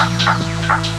Gracias.